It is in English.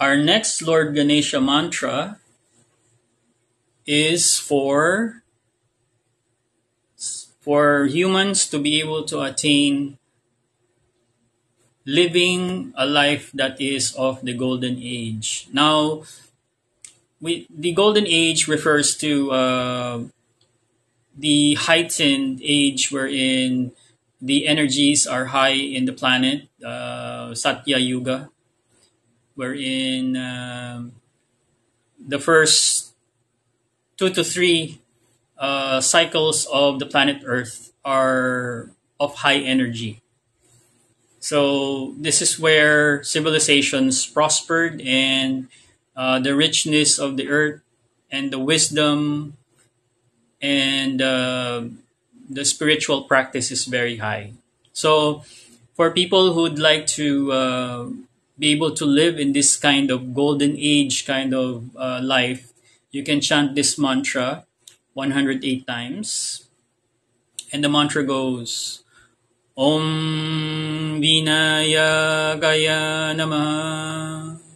Our next Lord Ganesha mantra is for for humans to be able to attain living a life that is of the golden age. Now, we, the golden age refers to uh, the heightened age wherein the energies are high in the planet, uh, Satya Yuga, wherein um, the first two to three uh, cycles of the planet Earth are of high energy. So this is where civilizations prospered and uh, the richness of the earth and the wisdom and uh, the spiritual practice is very high. So for people who'd like to uh, be able to live in this kind of golden age kind of uh, life, you can chant this mantra 108 times. And the mantra goes Om Vinayakaya Namah